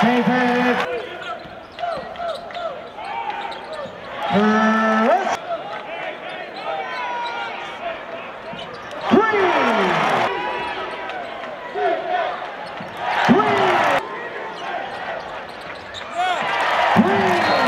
David. Chris. Three. Three. Three.